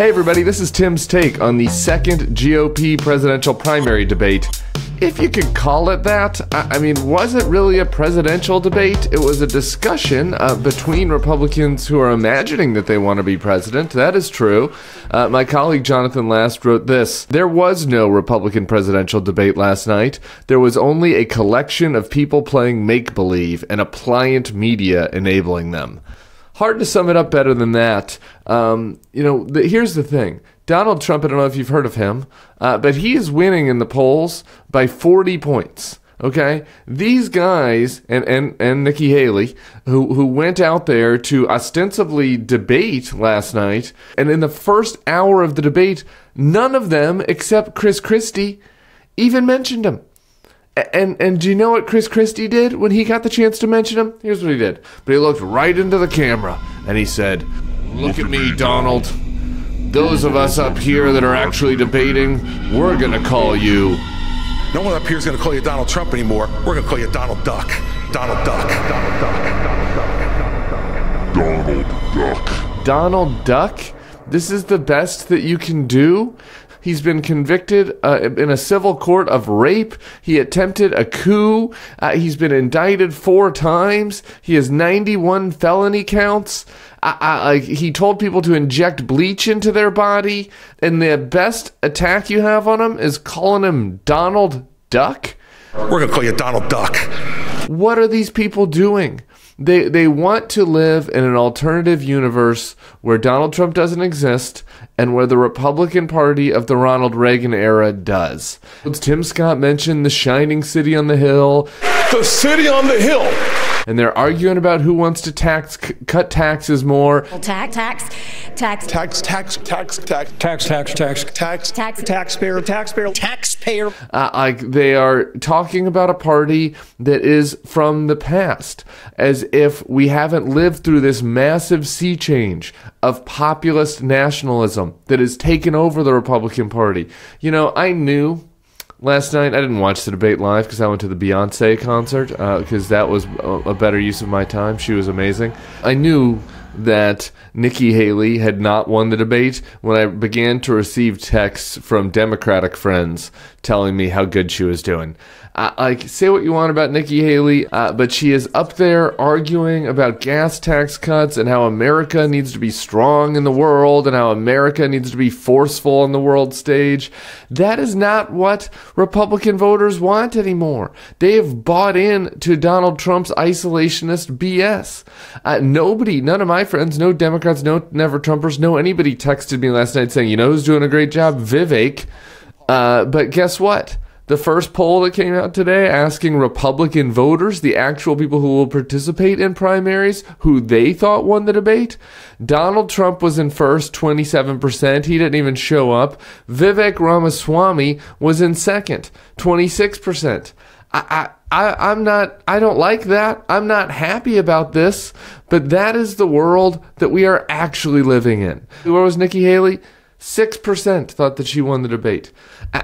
Hey, everybody, this is Tim's take on the second GOP presidential primary debate. If you could call it that, I, mean, was it really a presidential debate? It was a discussion uh, between Republicans who are imagining that they want to be president. That is true. Uh, my colleague Jonathan Last wrote this There was no Republican presidential debate last night. There was only a collection of people playing make believe and a pliant media enabling them hard to sum it up better than that. Um, you know, the, here's the thing. Donald Trump, I don't know if you've heard of him, uh, but he is winning in the polls by 40 points. Okay, these guys and, and, and Nikki Haley, who, who went out there to ostensibly debate last night, and in the first hour of the debate, none of them except Chris Christie even mentioned him. And and do you know what Chris Christie did when he got the chance to mention him? Here's what he did. But he looked right into the camera and he said, "Look at me, Donald. Those of us up here that are actually debating, we're gonna call you." No one up here is gonna call you Donald Trump anymore. We're gonna call you Donald Duck. Donald Duck. Donald Duck. Donald Duck. Donald Duck. This is the best that you can do. He's been convicted uh, in a civil court of rape. He attempted a coup. Uh, he's been indicted four times. He has 91 felony counts. I, I, he told people to inject bleach into their body. And the best attack you have on him is calling him Donald Duck. We're going to call you Donald Duck. What are these people doing? They they want to live in an alternative universe where Donald Trump doesn't exist and where the Republican Party of the Ronald Reagan era does. Tim Scott mentioned the shining city on the hill. The city on the hill and they're arguing about who wants to tax c- cut taxes more. Tax, tax, tax, tax, tax, tax, tax, tax, tax, tax, tax, tax, taxpayer, taxpayer, taxpayer. Uh, like they are talking about a party that is from the past, as if we haven't lived through this massive sea change of populist nationalism that has taken over the Republican Party. You know, I knew last night. I didn't watch the debate live because I went to the Beyonce concert because uh, that was a, a, better use of my time. She was amazing. I knew that Nikki Haley had not won the debate when I began to receive texts from Democratic friends telling me how good she was doing. Like, say what you want about Nikki Haley, uh, but she is up there arguing about gas tax cuts and how America needs to be strong in the world and how America needs to be forceful on the world stage. That is not what Republican voters want anymore. They have bought in to Donald Trump's isolationist BS. Uh, nobody, none of my friends, no Democrats, no never Trumpers, no anybody texted me last night saying, you know who's doing a great job? Vivek. Uh, but guess what? The first poll that came out today asking Republican voters, the actual people who will participate in primaries, who they thought won the debate. Donald Trump was in first, 27%. He didn't even show up. Vivek Ramaswamy was in second, 26%. I, I, I, am not, I don't like that. I'm not happy about this, but that is the world that we are actually living in. Where was Nikki Haley? 6% thought that she won the debate.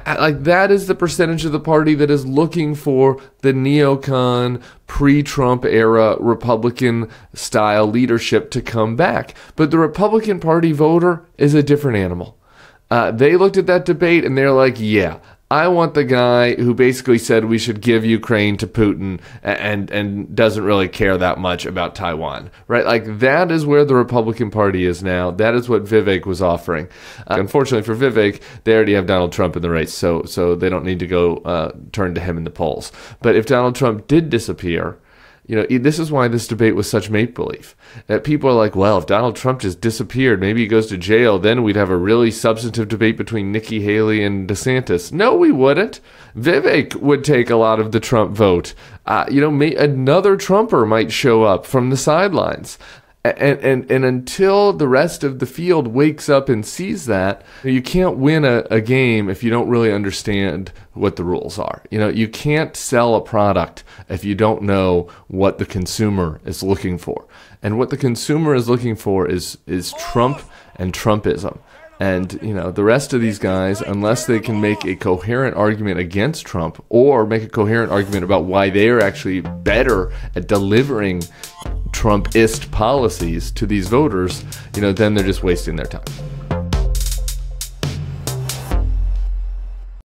like that is the percentage of the party that is looking for the neocon pre-Trump era Republican style leadership to come back. But the Republican Party voter is a different animal. Uh, they looked at that debate and they're like, yeah, I want the guy who basically said we should give Ukraine to Putin and and doesn't really care that much about Taiwan, right? Like that is where the Republican Party is now. That is what Vivek was offering. Uh, unfortunately for Vivek, they already have Donald Trump in the race, so so they don't need to go uh, turn to him in the polls. But if Donald Trump did disappear, you know, this is why this debate was such make believe. That people are like, well, if Donald Trump just disappeared, maybe he goes to jail, then we'd have a really substantive debate between Nikki Haley and DeSantis. No, we wouldn't. Vivek would take a lot of the Trump vote. Uh, you know, may, another Trumper might show up from the sidelines and, and and until the rest of the field wakes up and sees that, you can't win a, a game if you don't really understand what the rules are. You know, you can't sell a product if you don't know what the consumer is looking for. And what the consumer is looking for is is Trump and Trumpism. And, you know, the rest of these guys, unless they can make a coherent argument against Trump or make a coherent argument about why they are actually better at delivering Trumpist policies to these voters, you know, then they're just wasting their time.